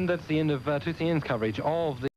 And that's the end of uh, 2 ends coverage of the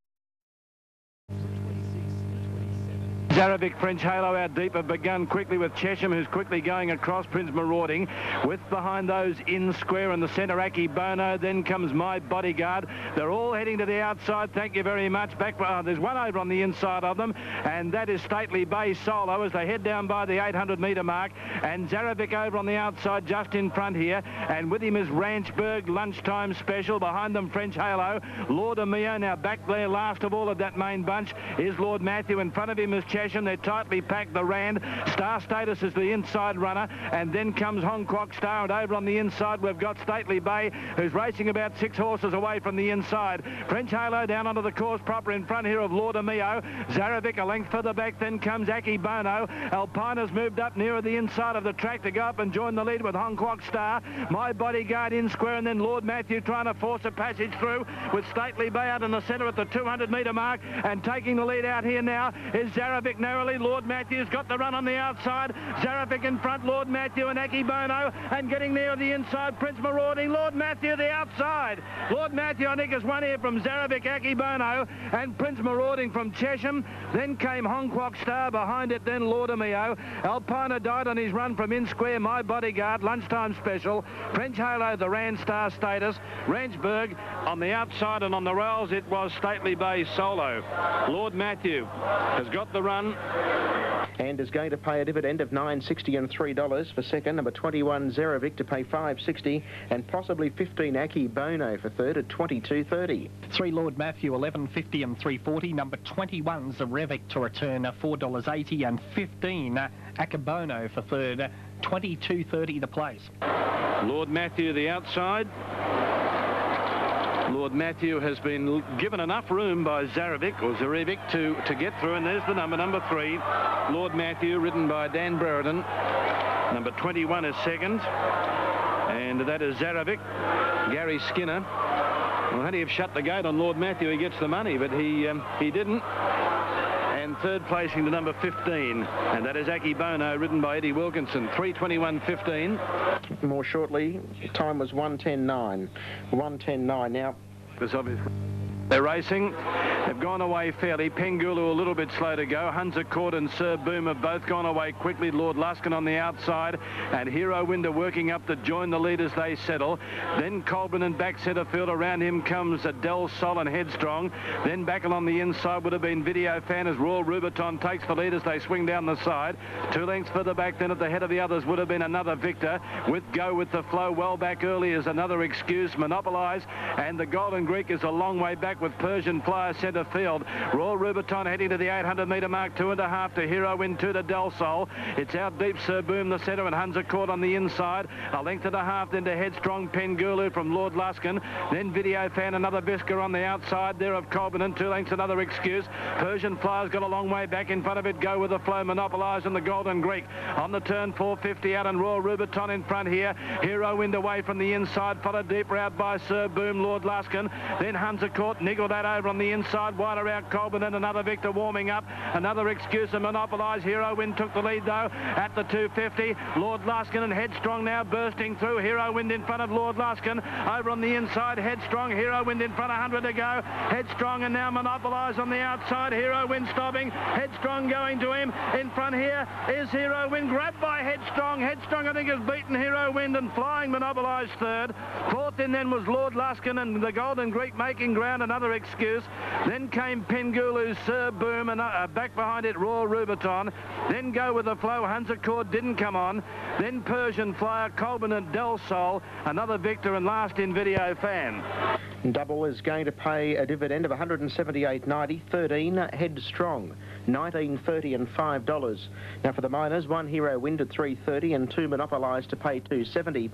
Zarovic French Halo out deep have begun quickly with Chesham who's quickly going across Prince Marauding with behind those in square and the centre Aki Bono then comes my bodyguard. They're all heading to the outside. Thank you very much. Back uh, there's one over on the inside of them and that is Stately Bay Solo as they head down by the 800 metre mark and Zarovic over on the outside just in front here and with him is Ranchburg lunchtime special. Behind them French Halo. Lord Amio now back there last of all of that main bunch is Lord Matthew. In front of him is Chesham they're tightly packed, the Rand. Star Status is the inside runner. And then comes Hong Kong Star. And over on the inside, we've got Stately Bay, who's racing about six horses away from the inside. French Halo down onto the course proper in front here of Lord Amio. Zarovic a length further back. Then comes Aki Bono. Alpina's moved up nearer the inside of the track to go up and join the lead with Hong Kong Star. My bodyguard in square. And then Lord Matthew trying to force a passage through with Stately Bay out in the centre at the 200 metre mark. And taking the lead out here now is Zarovic narrowly. Lord Matthews got the run on the outside. Zarovic in front. Lord Matthew and Aki Bono. And getting near the inside, Prince Marauding. Lord Matthew the outside. Lord Matthew, I think, is one here from Zarovic, Aki Bono. And Prince Marauding from Chesham. Then came Hong Kong Star behind it. Then Lord Amio. Alpina died on his run from In Square. My Bodyguard. Lunchtime special. French Halo, the Rand Star status. Ranchburg on the outside and on the rails it was Stately Bay Solo. Lord Matthew has got the run and is going to pay a dividend of 9.60 and $3 for second. Number 21 Zarovic to pay 5.60 and possibly 15 Aki Bono for third at 22.30. Three Lord Matthew 11.50 and 3.40. Number 21 Zarovic to return uh, $4.80 and 15 uh, Akibono for third. Uh, 22.30 the place. Lord Matthew the outside. Lord Matthew has been given enough room by Zarovic or Zarevic to, to get through. And there's the number, number three. Lord Matthew, ridden by Dan Brereton. Number 21 is second. And that is Zarovic. Gary Skinner. Well, had he have shut the gate on Lord Matthew, he gets the money, but he um, he didn't. And third placing to number 15, and that is Aki Bono, ridden by Eddie Wilkinson, 321.15. More shortly, time was 110.9. 110.9. Now, obviously they're racing. They've gone away fairly. Pengulu a little bit slow to go. Hunza Court and Sir Boom have both gone away quickly. Lord Luskin on the outside and Hero Winder working up to join the lead as they settle. Then Colburn and back centre field. Around him comes Del Sol and Headstrong. Then back along the inside would have been Video Fan as Royal Rubiton takes the lead as they swing down the side. Two lengths further back then at the head of the others would have been another Victor. With Go with the Flow well back early is another excuse. Monopolise and the Golden Greek is a long way back with Persian Flyer centre field. Royal Rubiton heading to the 800 metre mark, two and a half to Hero Win, two to Del Sol. It's out deep, Sir Boom, the centre, and Hunza Court on the inside. A length and a half then to Headstrong Pengulu from Lord Luskin. Then Video Fan, another Visca on the outside there of Colburn, two lengths, another excuse. Persian Flyer's got a long way back in front of it. Go with the flow, monopolised in the Golden Greek. On the turn, 450 out and Royal Rubiton in front here. Hero Wind away from the inside, followed deep out by Sir Boom, Lord Luskin. Then Hunza Court, niggled that over on the inside, wide around Colburn and another Victor warming up. Another excuse to monopolise. Hero Wind took the lead though at the 250. Lord Luskin and Headstrong now bursting through. Hero Wind in front of Lord Luskin. Over on the inside, Headstrong. Hero Wind in front, 100 to go. Headstrong and now monopolise on the outside. Hero Wind stopping. Headstrong going to him. In front here is Hero Wind grabbed by Headstrong. Headstrong I think has beaten Hero Wind and flying monopolised third. Fourth in then was Lord Luskin and the Golden Greek making ground. Another excuse. Then came Pengulu's Sir Boom and uh, back behind it Raw Rubiton. Then go with the flow. Hunter Court didn't come on. Then Persian Flyer, Colburn and Del Sol. Another Victor and last in Video Fan. Double is going to pay a dividend of 178.90. 13 Headstrong. 19.30 and $5. Now for the minors, one Hero Wind at 3.30 and two Monopolised to pay 2.70.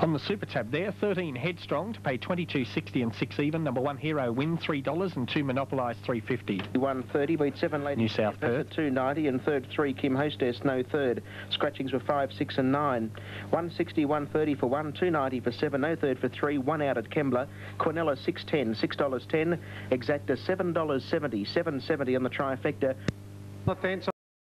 On the super tab there, 13 Headstrong to pay 22.60 and 6 even. Number one Hero Win $3 and two Monopolised 3.50. 130 beat seven ladies. New South Perth. 290 and third three Kim Hostess no third. Scratchings were five, six and nine. 160, 130 for one, 290 for seven, no third for three, one out at Kembla. Quinella 610, $6.10. Exacta $7.70, 770 on the trifecta. The fence